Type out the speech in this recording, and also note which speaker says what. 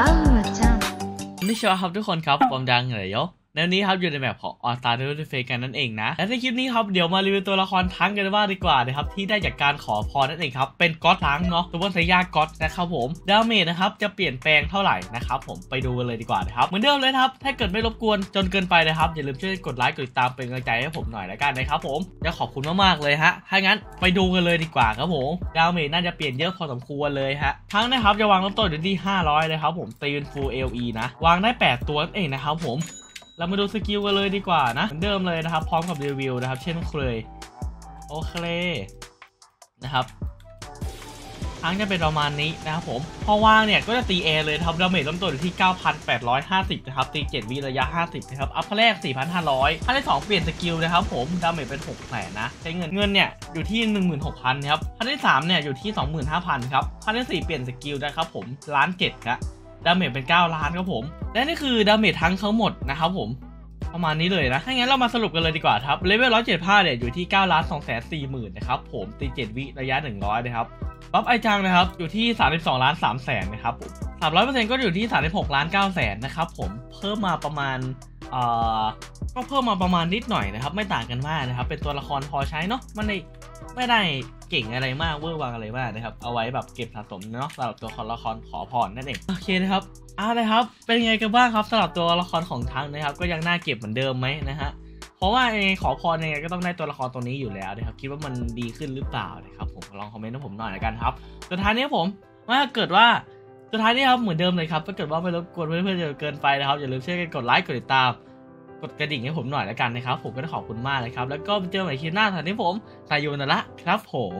Speaker 1: バウアちゃん
Speaker 2: นี่เชียวครับทุกคนครับความดังเหรอย ในวันนี้ครับอยู่ในแบบของออสตาร์ดูดเฟกันนั่นเองนะ และในคลิปนี้ครับเดี๋ยวมารีวิวตัวละครทั้งกันบ้าดีกว่านะครับที่ได้จากการขอพรนั่นเองครับเป็นก๊อตทั้งเนาะตัวบนสายยาก๊อตนะครับผมดาเมจนะครับจะเปลี่ยนแปลงเท่าไหร่นะครับผมไปดูกันเลยดีกว่านะครับเหมือนเดิมเลยครับถ้าเกิดไม่รบกวนจนเกินไปนะครับอย่าลืมช่วยกดไลค์กดติดตามเป็นกำลังใจให้ผมหน่อยละกันนะครับผมจะขอบคุณมากๆเลยฮะถ้างั้นไปดูกันเลยดีกว่าครับผมdamage น่าจะเปลี่ยนเยอะพอสมควรเลยฮะ Trunks นะครับจะวางเริ่มต้นอยู่ที่ 500 เลยครับผมตีเป็น full AoE นะวางได้ 8 ตัวเองนะครับผม เรามาดู skill กันเลยดีกว่านะเหมือนเดิมเลยนะครับ พร้อมกับรีวิวนะครับ เช่นเคยโอเคนะครับ Trunks จะเป็นประมาณนี้นะครับผม พอวางเนี่ยก็จะตีแอร์เลยครับ damage ต้นตัวอยู่ที่ 9,850 นะครับ ตี 7 วิระยะ 50 นะครับ อัพแรก 4,500ถ้าได้2เปลี่ยน skill นะครับผม damage เป็น6แสนนะ ใช้เงินเงินเนี่ยอยู่ที่ 16,000 ครับถ้าได้3เนี่ยอยู่ที่ 25,000 ครับถ้าได้4เปลี่ยน skill นะครับผมล้านเจ็ดครับ damage เป็น 9 ล้านครับผม และนี่คือ damage Trunks ทั้งหมดนะครับผมประมาณนี้เลยนะ ถ้างั้นเรามาสรุปกันเลยดีกว่าครับ เลเวล175เนี่ยอยู่ที่9ล้าน2แสน4หมื่นนะครับผมตี7วิระยะ 100 นะครับ buff ไอจังนะครับอยู่ที่ 32 ล้าน3แสนนะครับผม300%ก็อยู่ที่ 36 ล้าน9แสนนะครับผมเพิ่มมาประมาณเอ่อก็เพิ่มมาประมาณนิดหน่อยนะครับไม่ต่างกันมากนะครับเป็นตัวละครพอใช้เนาะมันในไม่ได้เก่งอะไรมากเวอร์วังอะไรมากนะครับเอาไว้แบบเก็บสะสมเนาะสำหรับตัวละครขอพรนั่นเองโอเคนะครับเอาเลยครับเป็นไงกันบ้างครับสำหรับตัวละครของทั้งนะครับก็ยังน่าเก็บเหมือนเดิมไหมนะฮะ เพราะว่าไงขอพรยังไงก็ต้องได้ตัวละครตัวนี้อยู่แล้วนะครับ คิดว่ามันดีขึ้นหรือเปล่านะครับผมลองคอมเมนต์ให้ผมหน่อยละกันครับสุดท้ายนี้ผมว่าเกิดว่าสุดท้ายนี้ครับเหมือนเดิมเลยครับถ้าเกิดว่าไม่รบกวนเพื่อนๆจนเกินไปนะครับอย่าลืมช่วยกันกดไลค์กดติดตาม กดกระดิ่งให้ผมหน่อยละกันนะครับ ผมก็ขอบคุณมากเลยครับแล้วก็เจอกันใหม่คลิปหน้าสำหรับที่ผมสายยูนนละครับผม